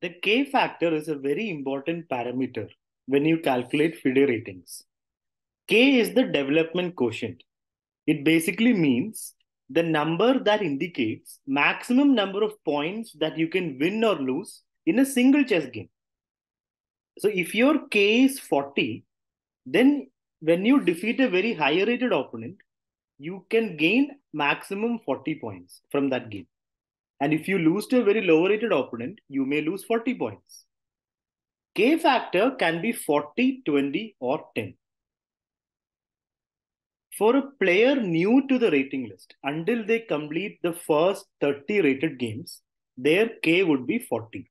The K factor is a very important parameter when you calculate FIDE ratings. K is the development quotient. It basically means the number that indicates maximum number of points that you can win or lose in a single chess game. So if your K is 40, then when you defeat a very high rated opponent, you can gain maximum 40 points from that game. And if you lose to a very low rated opponent, you may lose 40 points. K factor can be 40, 20, or 10. For a player new to the rating list, until they complete the first 30 rated games, their K would be 40.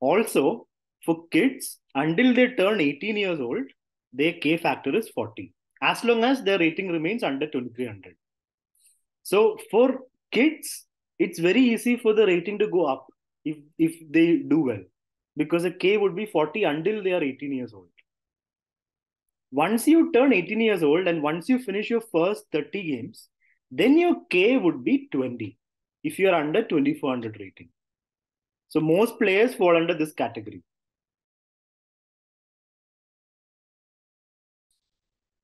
Also, for kids, until they turn 18 years old, their K factor is 40, as long as their rating remains under 2300. So for kids, it's very easy for the rating to go up if, if they do well, because a K would be 40 until they are 18 years old. Once you turn 18 years old and once you finish your first 30 games, then your K would be 20 if you are under 2400 rating. So most players fall under this category.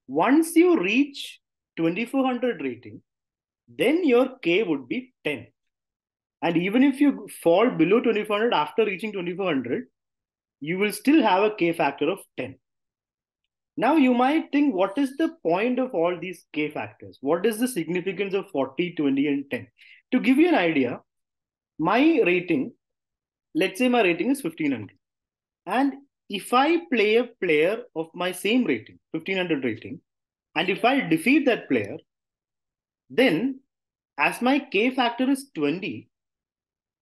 Once you reach 2400 rating, then your K would be 10. And even if you fall below 2400 after reaching 2400, you will still have a K factor of 10. Now you might think, what is the point of all these K factors? What is the significance of 40, 20, and 10? To give you an idea, my rating, let's say my rating is 1500. And if I play a player of my same rating, 1500 rating, and if I defeat that player, then as my K factor is 20,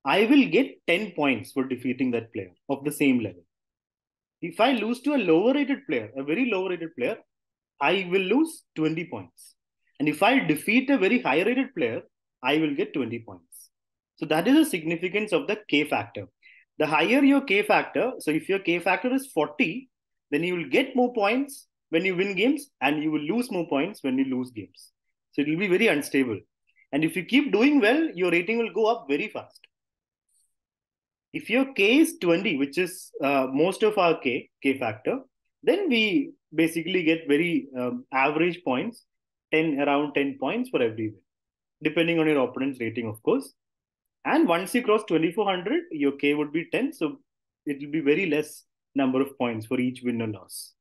I will get 10 points for defeating that player of the same level. If I lose to a lower rated player, a very low rated player, I will lose 20 points. And if I defeat a very high rated player, I will get 20 points. So that is the significance of the K factor the higher your K factor, so if your K factor is 40, then you will get more points when you win games and you will lose more points when you lose games. So it will be very unstable. And if you keep doing well, your rating will go up very fast. If your K is 20, which is uh, most of our K, K factor, then we basically get very um, average points, 10 around 10 points for every win, depending on your opponent's rating, of course. And once you cross 2400, your K would be 10. So it will be very less number of points for each win or loss.